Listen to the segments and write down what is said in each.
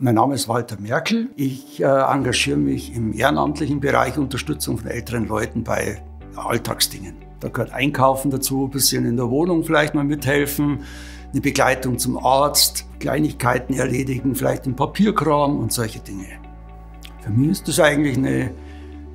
Mein Name ist Walter Merkel. Ich äh, engagiere mich im ehrenamtlichen Bereich Unterstützung von älteren Leuten bei Alltagsdingen. Da gehört Einkaufen dazu, ein bisschen in der Wohnung vielleicht mal mithelfen, eine Begleitung zum Arzt, Kleinigkeiten erledigen, vielleicht im Papierkram und solche Dinge. Für mich ist das eigentlich eine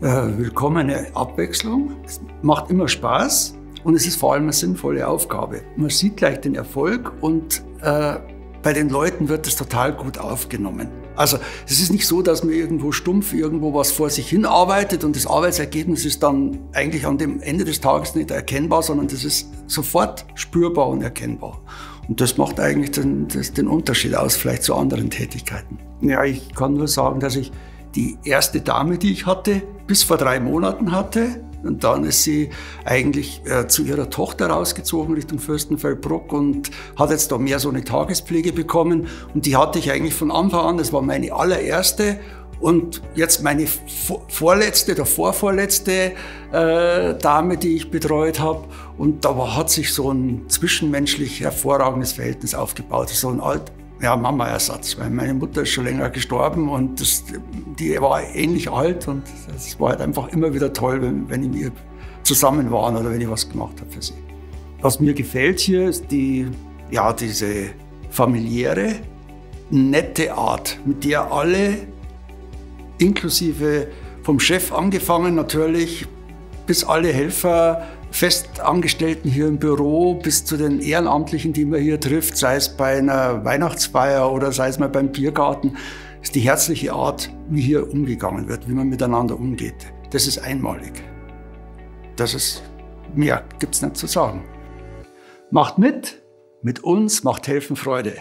äh, willkommene Abwechslung. Es macht immer Spaß und es ist vor allem eine sinnvolle Aufgabe. Man sieht gleich den Erfolg und äh, bei den Leuten wird es total gut aufgenommen. Also es ist nicht so, dass man irgendwo stumpf irgendwo was vor sich hin arbeitet und das Arbeitsergebnis ist dann eigentlich an dem Ende des Tages nicht erkennbar, sondern das ist sofort spürbar und erkennbar. Und das macht eigentlich den, das, den Unterschied aus, vielleicht zu anderen Tätigkeiten. Ja, ich kann nur sagen, dass ich die erste Dame, die ich hatte, bis vor drei Monaten hatte, und dann ist sie eigentlich äh, zu ihrer Tochter rausgezogen Richtung Fürstenfeldbruck und hat jetzt da mehr so eine Tagespflege bekommen. Und die hatte ich eigentlich von Anfang an. Das war meine allererste und jetzt meine vorletzte oder vorvorletzte äh, Dame, die ich betreut habe. Und da war, hat sich so ein zwischenmenschlich hervorragendes Verhältnis aufgebaut. So ein alt, ja, Mama-Ersatz, weil meine Mutter ist schon länger gestorben und das, die war ähnlich alt und es war halt einfach immer wieder toll, wenn, wenn ich mit ihr zusammen waren oder wenn ich was gemacht habe für sie. Was mir gefällt hier ist die, ja, diese familiäre, nette Art, mit der alle, inklusive vom Chef angefangen natürlich, bis alle Helfer Festangestellten hier im Büro bis zu den Ehrenamtlichen, die man hier trifft, sei es bei einer Weihnachtsfeier oder sei es mal beim Biergarten, ist die herzliche Art, wie hier umgegangen wird, wie man miteinander umgeht. Das ist einmalig. Das ist mehr, gibt's nicht zu sagen. Macht mit, mit uns macht helfen Freude.